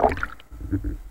Mm-hmm.